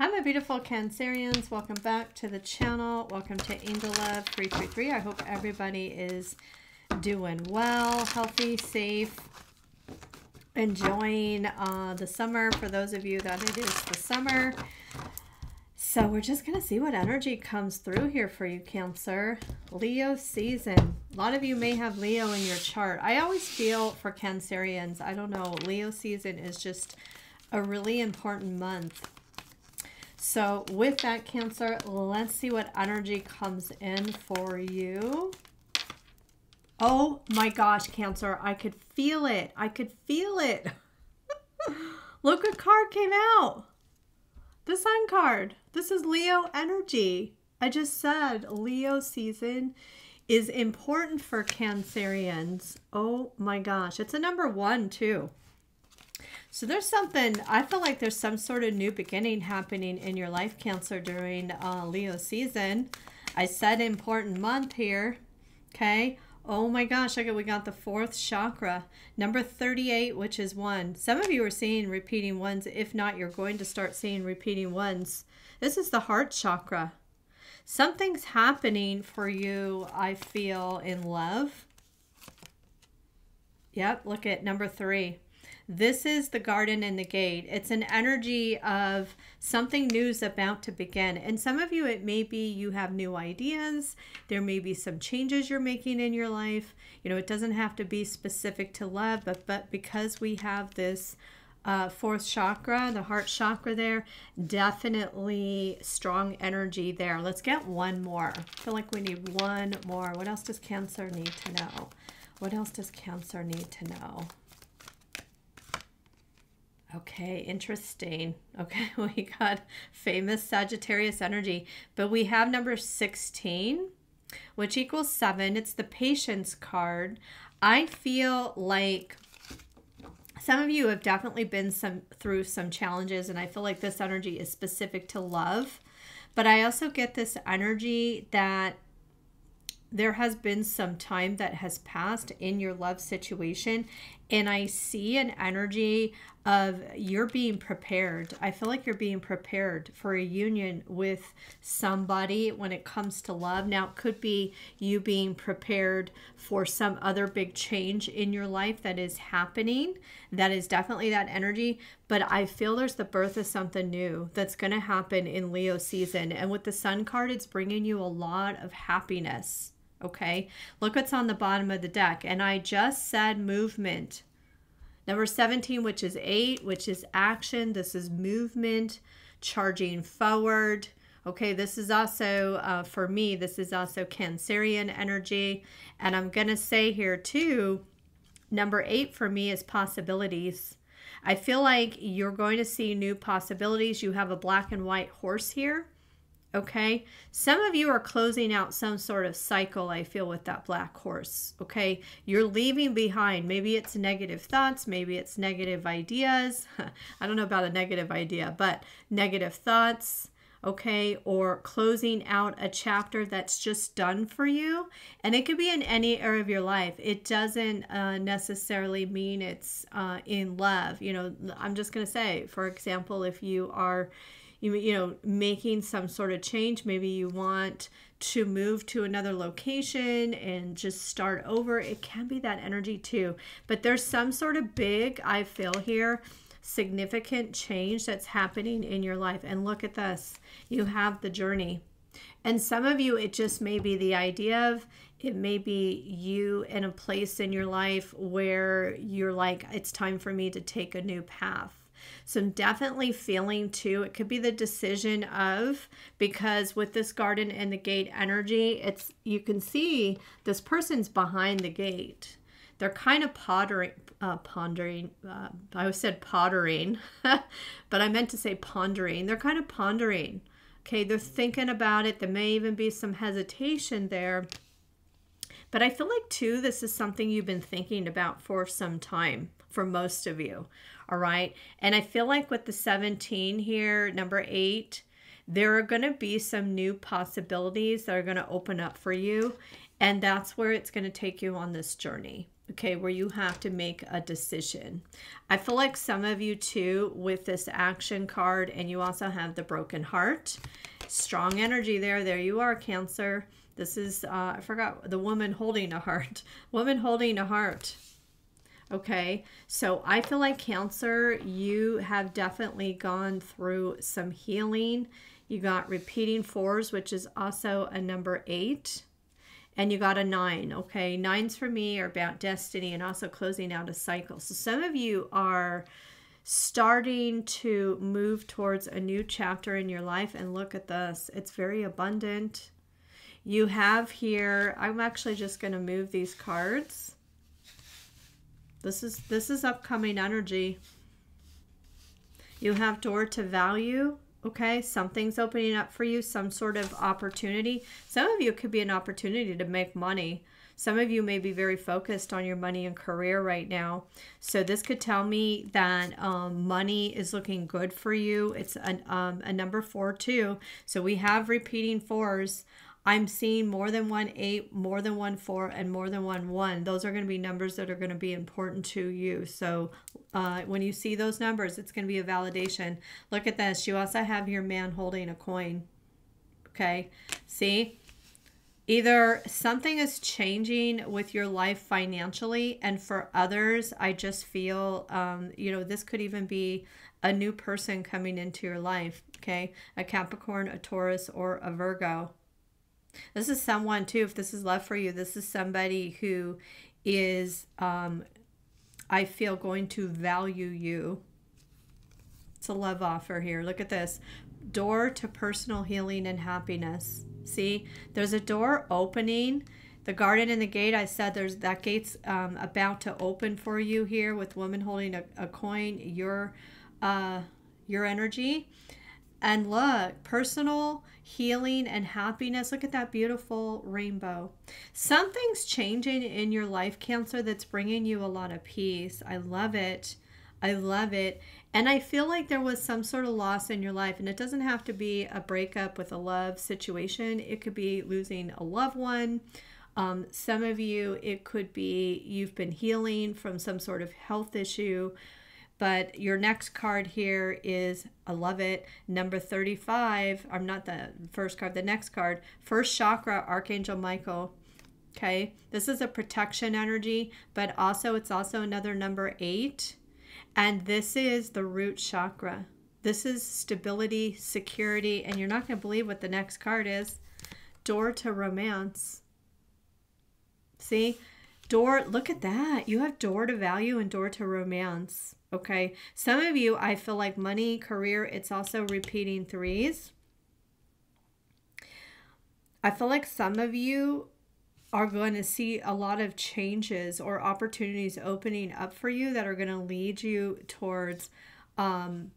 Hi, my beautiful Cancerians. Welcome back to the channel. Welcome to Angel Love 333. I hope everybody is doing well, healthy, safe, enjoying uh, the summer for those of you that it is the summer. So we're just going to see what energy comes through here for you, Cancer. Leo season. A lot of you may have Leo in your chart. I always feel for Cancerians, I don't know, Leo season is just a really important month so with that Cancer, let's see what energy comes in for you. Oh my gosh, Cancer, I could feel it. I could feel it. Look what card came out. The Sun card. This is Leo energy. I just said Leo season is important for Cancerians. Oh my gosh. It's a number one too. So there's something, I feel like there's some sort of new beginning happening in your life, Cancer, during uh, Leo season. I said important month here, okay? Oh my gosh, okay, we got the fourth chakra, number 38, which is one. Some of you are seeing repeating ones. If not, you're going to start seeing repeating ones. This is the heart chakra. Something's happening for you, I feel, in love. Yep, look at number three. This is the garden and the gate. It's an energy of something new is about to begin. And some of you, it may be you have new ideas. There may be some changes you're making in your life. You know, it doesn't have to be specific to love, but, but because we have this uh, fourth chakra, the heart chakra there, definitely strong energy there. Let's get one more. I feel like we need one more. What else does Cancer need to know? What else does Cancer need to know? Okay, interesting. Okay, we got famous Sagittarius energy, but we have number 16, which equals 7. It's the patience card. I feel like some of you have definitely been some through some challenges and I feel like this energy is specific to love. But I also get this energy that there has been some time that has passed in your love situation and I see an energy of you're being prepared. I feel like you're being prepared for a union with somebody when it comes to love. Now, it could be you being prepared for some other big change in your life that is happening. That is definitely that energy. But I feel there's the birth of something new that's going to happen in Leo season. And with the Sun card, it's bringing you a lot of happiness. Okay, look what's on the bottom of the deck. And I just said movement. Number 17, which is 8, which is action. This is movement, charging forward. Okay, this is also, uh, for me, this is also Cancerian energy. And I'm going to say here too, number 8 for me is possibilities. I feel like you're going to see new possibilities. You have a black and white horse here. Okay. Some of you are closing out some sort of cycle, I feel, with that black horse. Okay. You're leaving behind. Maybe it's negative thoughts. Maybe it's negative ideas. I don't know about a negative idea, but negative thoughts. Okay. Or closing out a chapter that's just done for you. And it could be in any area of your life. It doesn't uh, necessarily mean it's uh, in love. You know, I'm just going to say, for example, if you are you you know making some sort of change. Maybe you want to move to another location and just start over. It can be that energy too. But there's some sort of big i feel here significant change that's happening in your life. And look at this. You have the journey. And some of you it just may be the idea of it may be you in a place in your life where you're like it's time for me to take a new path so I'm definitely feeling too, it could be the decision of, because with this garden and the gate energy, it's, you can see this person's behind the gate. They're kind of pottering, uh, pondering. Uh, I said pottering, but I meant to say pondering. They're kind of pondering. Okay, they're thinking about it. There may even be some hesitation there. But I feel like, too, this is something you've been thinking about for some time for most of you. All right. And I feel like with the 17 here, number eight, there are going to be some new possibilities that are going to open up for you. And that's where it's going to take you on this journey. okay, where you have to make a decision. I feel like some of you too, with this action card, and you also have the broken heart, strong energy there. There you are, Cancer. This is, uh, I forgot, the woman holding a heart. Woman holding a heart. Okay, so I feel like Cancer, you have definitely gone through some healing. You got repeating fours, which is also a number eight. And you got a nine. Okay, nines for me are about destiny and also closing out a cycle. So some of you are starting to move towards a new chapter in your life. And look at this, it's very abundant. You have here, I'm actually just going to move these cards this is this is upcoming energy. You have door to value. Okay, something's opening up for you, some sort of opportunity. Some of you could be an opportunity to make money. Some of you may be very focused on your money and career right now. So this could tell me that um, money is looking good for you. It's an, um, a number four too. So we have repeating fours. I'm seeing more than one eight, more than one four, and more than one one. Those are going to be numbers that are going to be important to you. So uh, when you see those numbers, it's going to be a validation. Look at this. You also have your man holding a coin. Okay. See? Either something is changing with your life financially, and for others, I just feel, um, you know, this could even be a new person coming into your life. Okay. A Capricorn, a Taurus, or a Virgo. This is someone too, if this is love for you, this is somebody who is, um, I feel, going to value you. It's a love offer here. Look at this door to personal healing and happiness. See, there's a door opening. The garden and the gate, I said there's that gate's um, about to open for you here with woman holding a, a coin, your uh, your energy. And look, personal healing and happiness. Look at that beautiful rainbow. Something's changing in your life, Cancer, that's bringing you a lot of peace. I love it. I love it. And I feel like there was some sort of loss in your life. And it doesn't have to be a breakup with a love situation, it could be losing a loved one. Um, some of you, it could be you've been healing from some sort of health issue. But your next card here is, I love it, number 35. I'm not the first card, the next card. First chakra, Archangel Michael. Okay, this is a protection energy, but also it's also another number eight. And this is the root chakra. This is stability, security, and you're not going to believe what the next card is. Door to romance. See? Door, look at that. You have door to value and door to romance. Okay. Some of you, I feel like money, career, it's also repeating threes. I feel like some of you are going to see a lot of changes or opportunities opening up for you that are going to lead you towards um,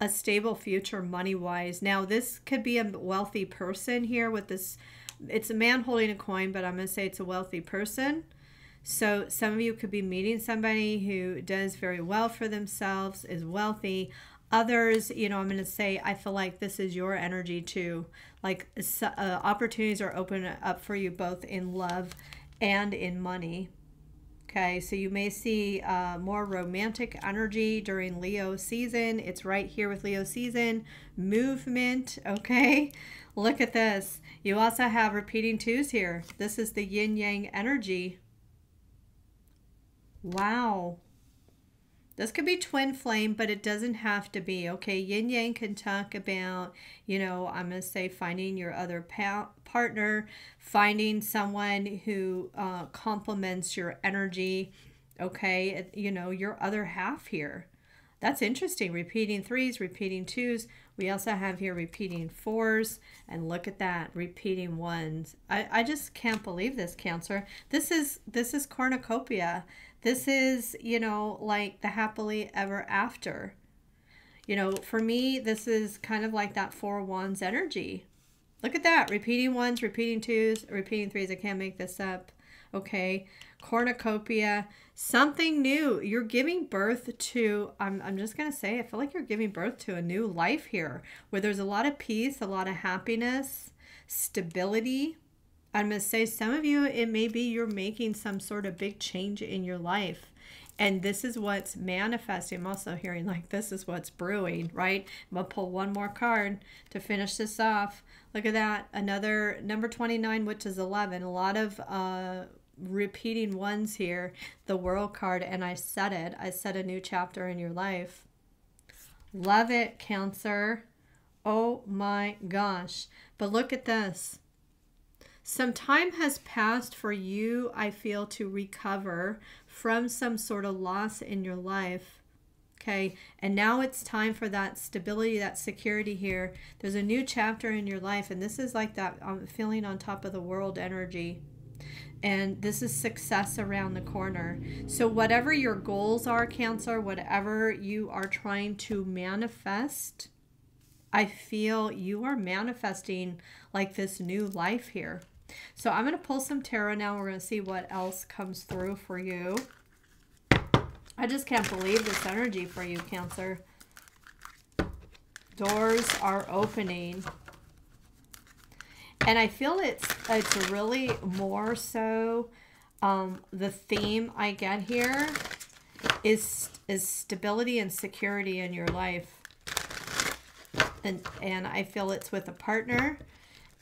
a stable future money wise. Now, this could be a wealthy person here with this. It's a man holding a coin, but I'm going to say it's a wealthy person. So some of you could be meeting somebody who does very well for themselves, is wealthy. Others, you know, I'm going to say, I feel like this is your energy too. Like uh, opportunities are open up for you both in love and in money. Okay, so you may see uh, more romantic energy during Leo season. It's right here with Leo season. Movement, okay? Look at this. You also have repeating twos here. This is the yin yang energy. Wow. This could be twin flame, but it doesn't have to be. Okay, yin yang can talk about, you know, I'm going to say finding your other pa- partner, finding someone who uh, complements your energy. Okay, you know, your other half here. That's interesting. Repeating threes, repeating twos. We also have here repeating fours. And look at that, repeating ones. I, I just can't believe this, Cancer. This is this is cornucopia. This is, you know, like the happily ever after. You know, for me, this is kind of like that four wands energy. Look at that. Repeating ones, repeating twos, repeating threes. I can't make this up. Okay. Cornucopia. Something new. You're giving birth to, I'm, I'm just going to say, I feel like you're giving birth to a new life here where there's a lot of peace, a lot of happiness, stability. I'm going to say some of you, it may be you're making some sort of big change in your life. And this is what's manifesting. I'm also hearing like this is what's brewing, right? I'm going to pull one more card to finish this off. Look at that. Another number 29, which is 11. A lot of uh, repeating ones here. The world card. And I said it. I said a new chapter in your life. Love it, Cancer. Oh my gosh. But look at this. Some time has passed for you, I feel, to recover from some sort of loss in your life. Okay, and now it's time for that stability, that security here. There's a new chapter in your life, and this is like that um, feeling on top of the world energy. And this is success around the corner. So, whatever your goals are, Cancer, whatever you are trying to manifest, I feel you are manifesting like this new life here. So I'm going to pull some tarot now. We're going to see what else comes through for you. I just can't believe this energy for you, Cancer. Doors are opening. And I feel it's it's really more so um, the theme I get here is is stability and security in your life. And and I feel it's with a partner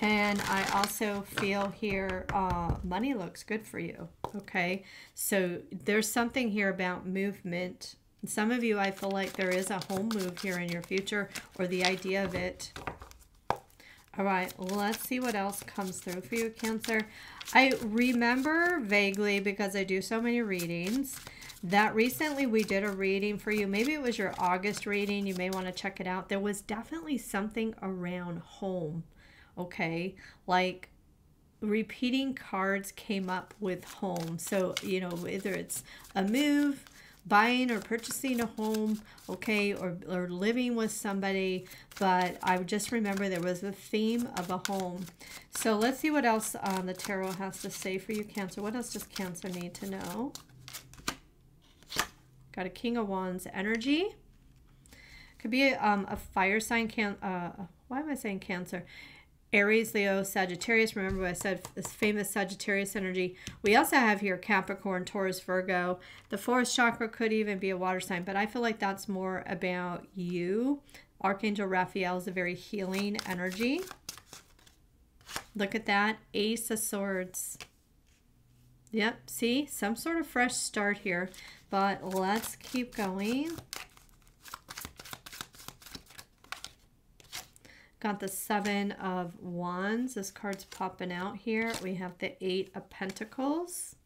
and I also feel here uh, money looks good for you. Okay. So there's something here about movement. Some of you, I feel like there is a home move here in your future or the idea of it. All right, let's see what else comes through for you, Cancer. I remember vaguely because I do so many readings that recently we did a reading for you. Maybe it was your August reading. You may want to check it out. There was definitely something around home okay? Like repeating cards came up with home. So, you know, whether it's a move, buying or purchasing a home, okay, or, or living with somebody, but I just remember there was a theme of a home. So let's see what else um, the tarot has to say for you, Cancer. What else does Cancer need to know? Got a King of Wands energy. Could be a, um, a fire sign. Can uh, why am I saying Cancer? Aries, Leo, Sagittarius. Remember what I said this famous Sagittarius energy. We also have here Capricorn, Taurus, Virgo. The fourth chakra could even be a water sign, but I feel like that's more about you. Archangel Raphael is a very healing energy. Look at that. Ace of Swords. Yep, see? Some sort of fresh start here, but let's keep going. Got the Seven of Wands. This card's popping out here. We have the Eight of Pentacles.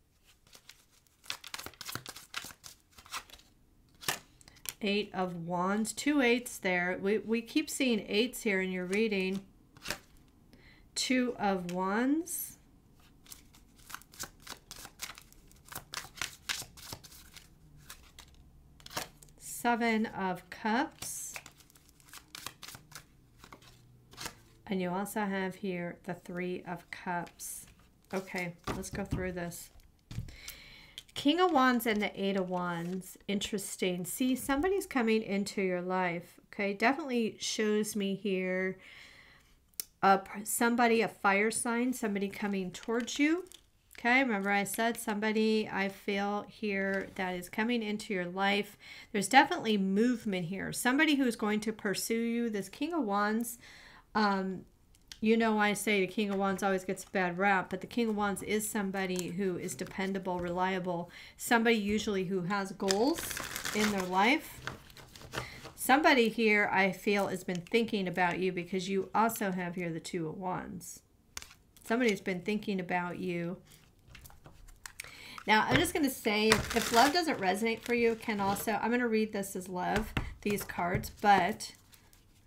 Eight of Wands. Two eights there. We, we keep seeing eights here in your reading. Two of Wands. Seven of Cups. And you also have here the Three of Cups. Okay, let's go through this. King of Wands and the Eight of Wands. Interesting. See, somebody's coming into your life. Okay, definitely shows me here uh, somebody, a fire sign, somebody coming towards you. Okay, remember I said somebody I feel here that is coming into your life. There's definitely movement here. Somebody who's going to pursue you. This King of Wands um, you know, I say the King of Wands always gets a bad rap, but the King of Wands is somebody who is dependable, reliable, somebody usually who has goals in their life. Somebody here I feel has been thinking about you because you also have here the Two of Wands. Somebody's been thinking about you. Now, I'm just going to say, if love doesn't resonate for you, can also, I'm going to read this as love, these cards, but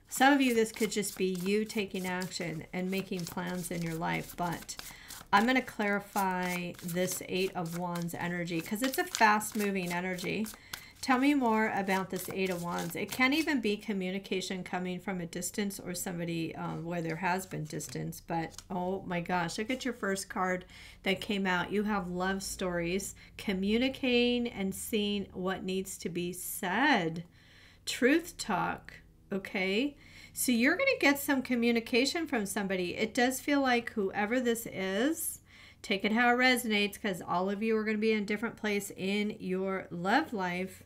some of you, this could just be you taking action and making plans in your life, but I'm going to clarify this Eight of Wands energy because it's a fast-moving energy. Tell me more about this Eight of Wands. It can even be communication coming from a distance or somebody um, where there has been distance. But oh my gosh, look at your first card that came out. You have love stories, communicating and seeing what needs to be said. Truth talk, okay? So you're going to get some communication from somebody. It does feel like whoever this is, take it how it resonates because all of you are going to be in a different place in your love life.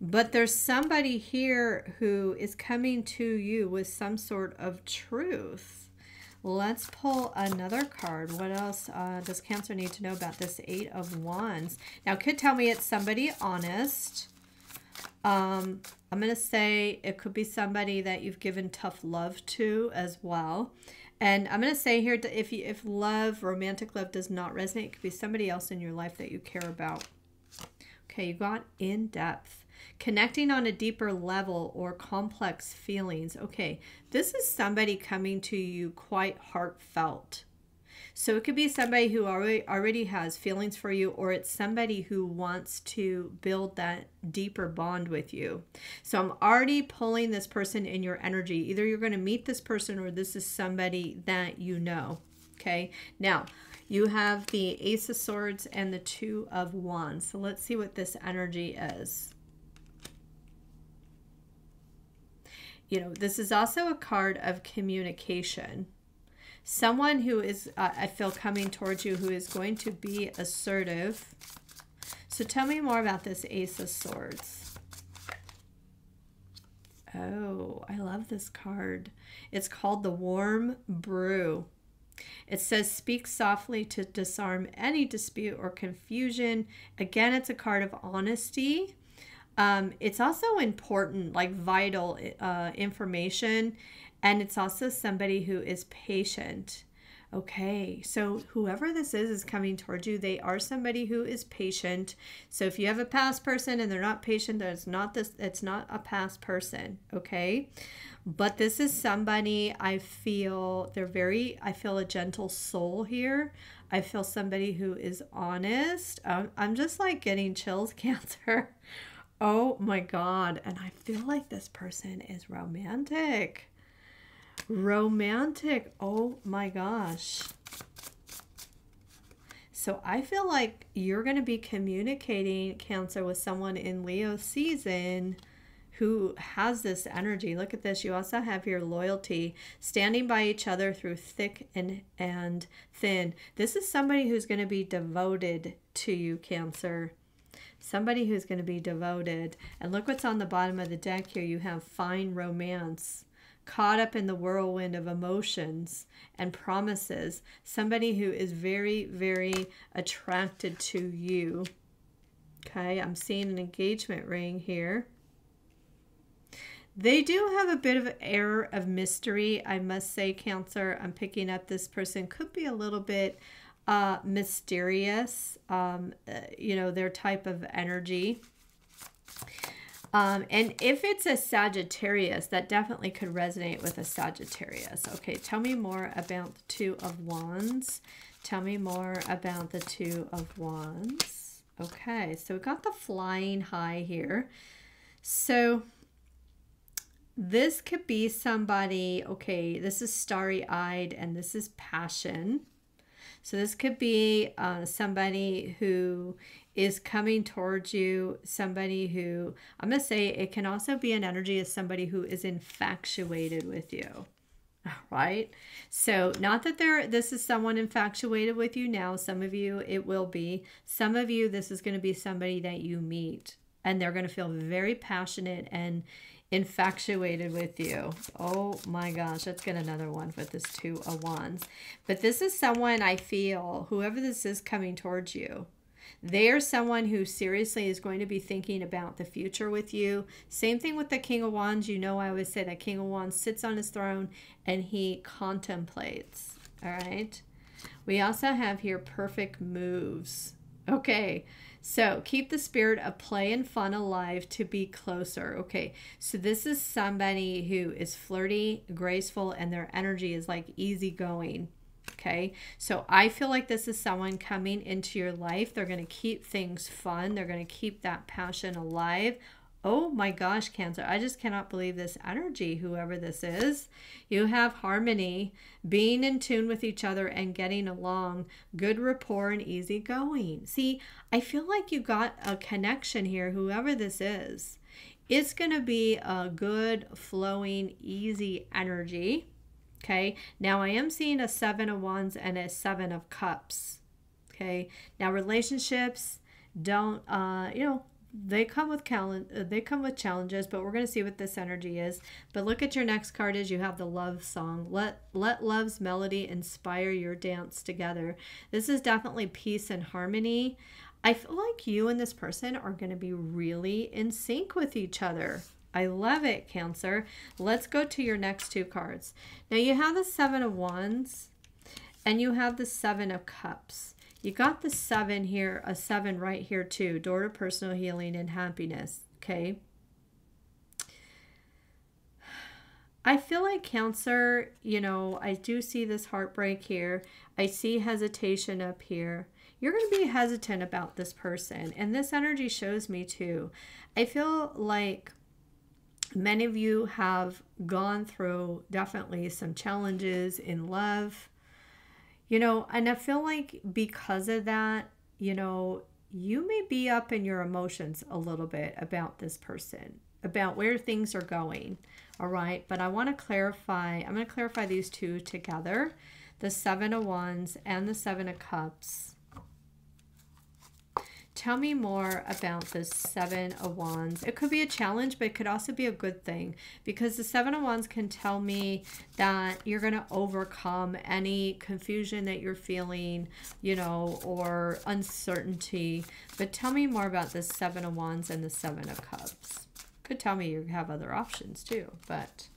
But there's somebody here who is coming to you with some sort of truth. Let's pull another card. What else uh, does Cancer need to know about this Eight of Wands? Now, could tell me it's somebody honest. Um, I'm going to say it could be somebody that you've given tough love to as well. And I'm going to say here, that if, you, if love, romantic love does not resonate, it could be somebody else in your life that you care about. Okay, you got in depth connecting on a deeper level or complex feelings. Okay, this is somebody coming to you quite heartfelt. So it could be somebody who already already has feelings for you or it's somebody who wants to build that deeper bond with you. So I'm already pulling this person in your energy. Either you're going to meet this person or this is somebody that you know. Okay? Now, you have the Ace of Swords and the Two of Wands. So let's see what this energy is. you know, this is also a card of communication. Someone who is, uh, I feel, coming towards you who is going to be assertive. So tell me more about this Ace of Swords. Oh, I love this card. It's called the Warm Brew. It says, speak softly to disarm any dispute or confusion. Again, it's a card of honesty um, it's also important, like vital uh, information, and it's also somebody who is patient. Okay, so whoever this is is coming towards you. They are somebody who is patient. So if you have a past person and they're not patient, that's not this. It's not a past person. Okay, but this is somebody I feel they're very. I feel a gentle soul here. I feel somebody who is honest. Um, I'm just like getting chills, Cancer. Oh my God. And I feel like this person is romantic. Romantic. Oh my gosh. So I feel like you're going to be communicating Cancer with someone in Leo season who has this energy. Look at this. You also have your loyalty, standing by each other through thick and, and thin. This is somebody who's going to be devoted to you, Cancer somebody who's going to be devoted. And look what's on the bottom of the deck here. You have fine romance, caught up in the whirlwind of emotions and promises. Somebody who is very, very attracted to you. Okay, I'm seeing an engagement ring here. They do have a bit of air of mystery, I must say, Cancer. I'm picking up this person could be a little bit uh, mysterious, um, uh, you know, their type of energy. Um, and if it's a Sagittarius, that definitely could resonate with a Sagittarius. Okay, tell me more about the Two of Wands. Tell me more about the Two of Wands. Okay, so we got the flying high here. So this could be somebody, okay, this is starry-eyed and this is passion. So this could be uh, somebody who is coming towards you, somebody who, I'm going to say it can also be an energy of somebody who is infatuated with you. Right? So, not that there this is someone infatuated with you now. Some of you it will be. Some of you this is going to be somebody that you meet and they're going to feel very passionate and infatuated with you. Oh my gosh, let's get another one with this two of wands. But this is someone I feel, whoever this is coming towards you, they are someone who seriously is going to be thinking about the future with you. Same thing with the King of Wands. You know, I always say that King of Wands sits on his throne and he contemplates. All right. We also have here perfect moves. Okay. So keep the spirit of play and fun alive to be closer. Okay, so this is somebody who is flirty, graceful, and their energy is like easygoing. Okay, so I feel like this is someone coming into your life. They're going to keep things fun, they're going to keep that passion alive Oh my gosh, Cancer, I just cannot believe this energy, whoever this is. You have harmony, being in tune with each other and getting along, good rapport and easy going. See, I feel like you got a connection here, whoever this is. it's going to be a good, flowing, easy energy. Okay. Now I am seeing a seven of wands and a seven of cups. Okay. Now relationships don't, uh, you know, they come with cal- uh, they come with challenges but we're going to see what this energy is but look at your next card as you have the love song let let love's melody inspire your dance together this is definitely peace and harmony i feel like you and this person are going to be really in sync with each other I love it, Cancer. Let's go to your next two cards. Now you have the Seven of Wands and you have the Seven of Cups. You got the seven here, a seven right here too. Door to personal healing and happiness. Okay. I feel like Cancer, you know, I do see this heartbreak here. I see hesitation up here. You're going to be hesitant about this person. And this energy shows me too. I feel like many of you have gone through definitely some challenges in love you know, and I feel like because of that, you know, you may be up in your emotions a little bit about this person, about where things are going. All right. But I want to clarify, I'm going to clarify these two together the Seven of Wands and the Seven of Cups. Tell me more about the Seven of Wands. It could be a challenge, but it could also be a good thing because the Seven of Wands can tell me that you're going to overcome any confusion that you're feeling, you know, or uncertainty. But tell me more about the Seven of Wands and the Seven of Cups. Could tell me you have other options too, but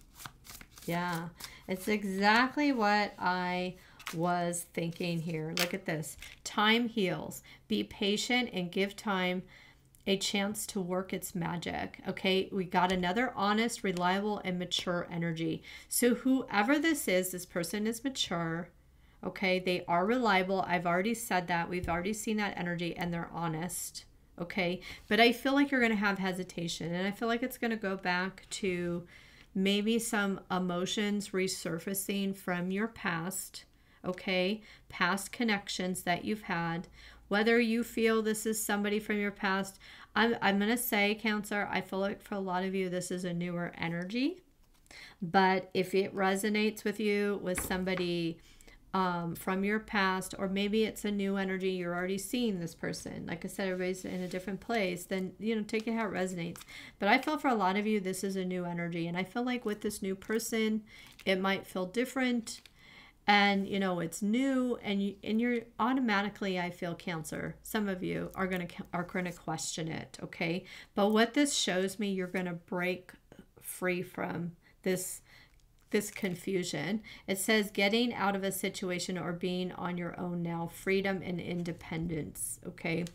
yeah, it's exactly what I was thinking here. Look at this. Time heals. Be patient and give time a chance to work its magic. Okay, we got another honest, reliable, and mature energy. So, whoever this is, this person is mature. Okay, they are reliable. I've already said that. We've already seen that energy, and they're honest. Okay, but I feel like you're going to have hesitation, and I feel like it's going to go back to maybe some emotions resurfacing from your past okay? Past connections that you've had. Whether you feel this is somebody from your past, I'm, I'm going to say, Cancer, I feel like for a lot of you, this is a newer energy. But if it resonates with you, with somebody um, from your past, or maybe it's a new energy, you're already seeing this person. Like I said, everybody's in a different place, then, you know, take it how it resonates. But I feel for a lot of you, this is a new energy. And I feel like with this new person, it might feel different and you know it's new and you and you're automatically i feel cancer. Some of you are going to are going to question it okay? But what this shows me you're going to break free from this this confusion. It says getting out of a situation or being on your own now freedom and independence okay?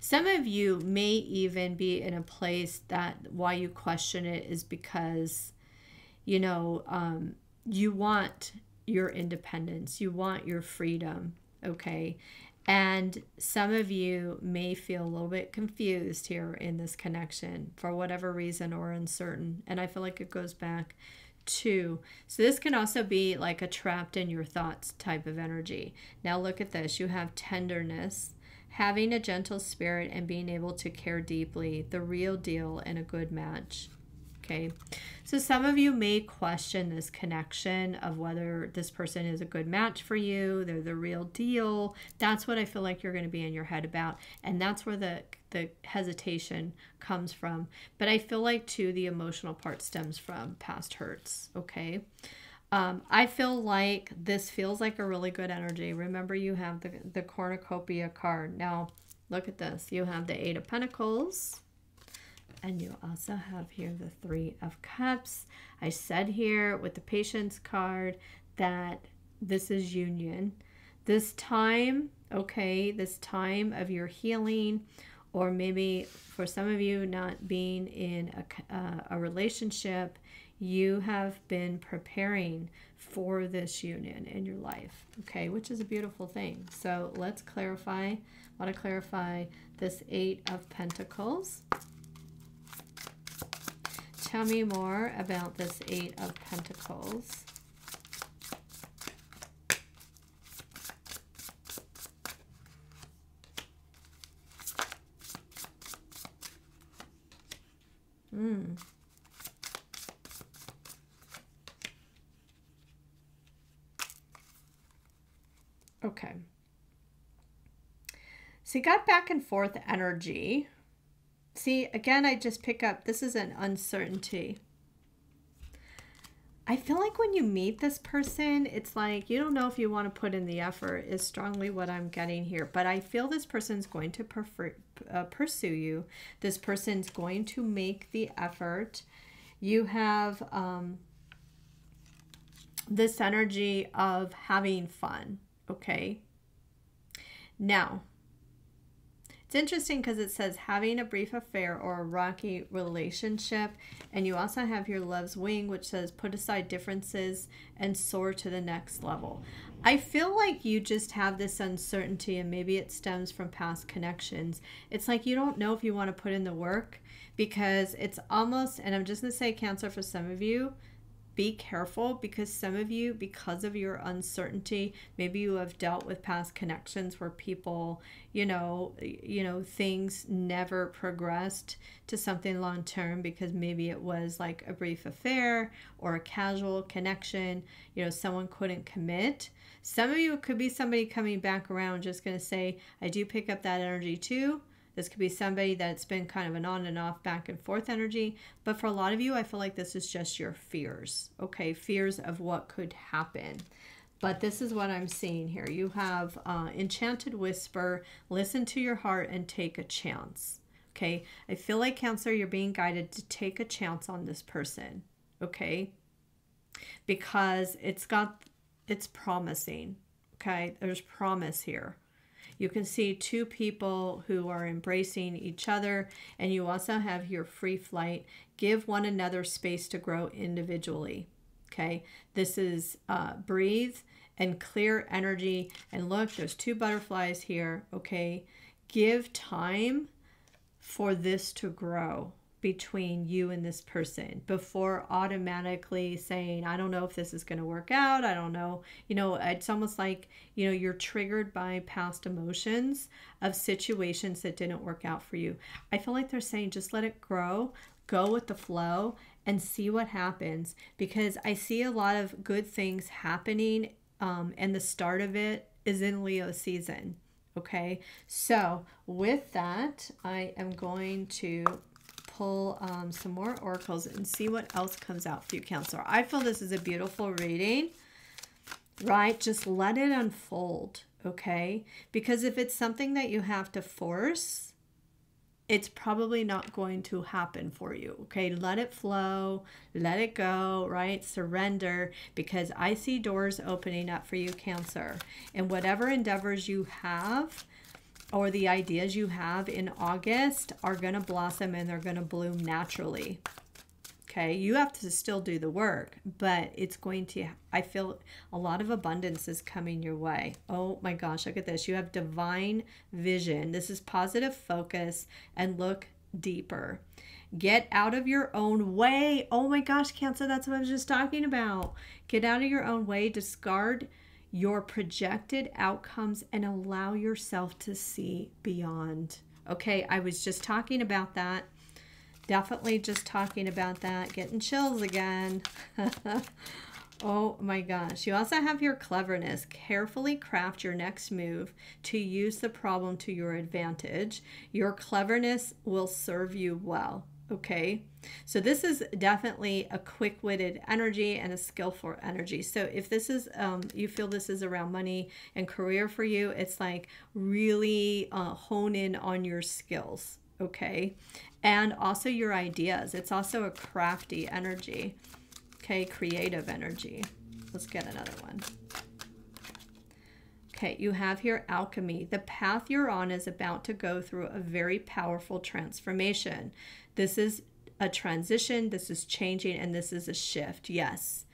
Some of you may even be in a place that why you question it is because you know um, you want your independence, you want your freedom, okay? And some of you may feel a little bit confused here in this connection for whatever reason or uncertain. And I feel like it goes back to, so this can also be like a trapped in your thoughts type of energy. Now look at this you have tenderness, having a gentle spirit, and being able to care deeply, the real deal, and a good match. Okay, so some of you may question this connection of whether this person is a good match for you, they're the real deal. That's what I feel like you're going to be in your head about, and that's where the the hesitation comes from. But I feel like too the emotional part stems from past hurts. Okay. Um, I feel like this feels like a really good energy. Remember, you have the, the cornucopia card. Now, look at this. You have the Eight of Pentacles, and you also have here the Three of Cups. I said here with the Patience card that this is union. This time, okay, this time of your healing, or maybe for some of you not being in a, uh, a relationship, you have been preparing for this union in your life, okay, which is a beautiful thing. So let's clarify. I want to clarify this Eight of Pentacles tell me more about this Eight of Pentacles. Mm. Okay. So you got back and forth energy, See, again, I just pick up this is an uncertainty. I feel like when you meet this person, it's like you don't know if you want to put in the effort, is strongly what I'm getting here. But I feel this person's going to prefer, uh, pursue you. This person's going to make the effort. You have um, this energy of having fun, okay? Now, it's interesting because it says having a brief affair or a rocky relationship. And you also have your love's wing, which says put aside differences and soar to the next level. I feel like you just have this uncertainty, and maybe it stems from past connections. It's like you don't know if you want to put in the work because it's almost, and I'm just going to say, Cancer, for some of you, be careful because some of you because of your uncertainty maybe you have dealt with past connections where people you know you know things never progressed to something long term because maybe it was like a brief affair or a casual connection you know someone couldn't commit. Some of you could be somebody coming back around just going to say i do pick up that energy too this could be somebody that's been kind of an on and off, back and forth energy. But for a lot of you, I feel like this is just your fears, okay? Fears of what could happen. But this is what I'm seeing here. You have uh, Enchanted Whisper, listen to your heart and take a chance. Okay, I feel like Cancer, you're being guided to take a chance on this person. Okay, because it's got, it's promising. Okay, there's promise here. You can see two people who are embracing each other, and you also have your free flight. Give one another space to grow individually. Okay, this is uh, breathe and clear energy. And look, there's two butterflies here. Okay, give time for this to grow between you and this person before automatically saying i don't know if this is going to work out. I don't know. You know it's almost like you know you're triggered by past emotions of situations that didn't work out for you. I feel like they're saying just let it grow. Go with the flow and see what happens. Because i see a lot of good things happening um, and the start of it is in leo season okay? So with that i am going to pull um, some more oracles and see what else comes out for you, Cancer. I feel this is a beautiful reading, right? Just let it unfold, okay? Because if it's something that you have to force, it's probably not going to happen for you. Okay, let it flow, let it go, right? Surrender because I see doors opening up for you, Cancer. And whatever endeavors you have, or the ideas you have in August are going to blossom and they're going to bloom naturally. Okay, you have to still do the work, but it's going to, I feel a lot of abundance is coming your way. Oh my gosh, look at this. You have divine vision. This is positive focus and look deeper. Get out of your own way. Oh my gosh, Cancer, that's what I was just talking about. Get out of your own way. Discard your projected outcomes and allow yourself to see beyond. Okay, I was just talking about that. Definitely just talking about that. Getting chills again. oh my gosh. You also have your cleverness. Carefully craft your next move to use the problem to your advantage. Your cleverness will serve you well. Okay, so this is definitely a quick-witted energy and a skillful energy. So if this is, um, you feel this is around money and career for you, it's like really uh, hone in on your skills. Okay, and also your ideas. It's also a crafty energy. Okay, creative energy. Let's get another one. Okay, you have here alchemy. The path you're on is about to go through a very powerful transformation. This is a transition, this is changing, and this is a shift. Yes.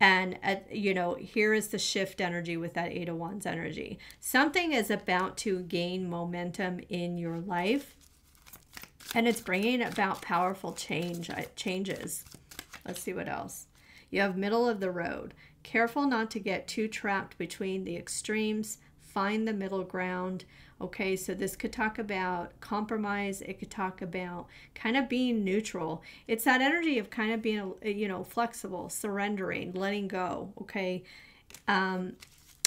And, at, you know, here is the shift energy with that Eight of Wands energy. Something is about to gain momentum in your life, and it's bringing about powerful change uh, changes. Let's see what else. You have middle of the road. Careful not to get too trapped between the extremes. Find the middle ground. Okay, so this could talk about compromise. It could talk about kind of being neutral. It's that energy of kind of being, you know, flexible, surrendering, letting go. Okay. Um,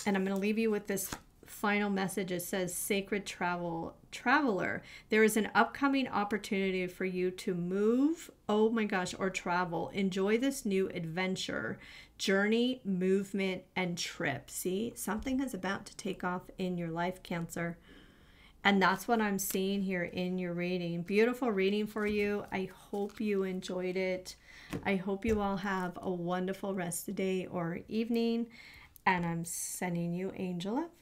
and I'm going to leave you with this final message. It says, Sacred Travel Traveler. There is an upcoming opportunity for you to move, oh my gosh, or travel. Enjoy this new adventure, journey, movement, and trip. See, something is about to take off in your life, Cancer. And that's what I'm seeing here in your reading. Beautiful reading for you. I hope you enjoyed it. I hope you all have a wonderful rest of day or evening. And I'm sending you angel love.